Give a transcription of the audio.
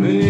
me.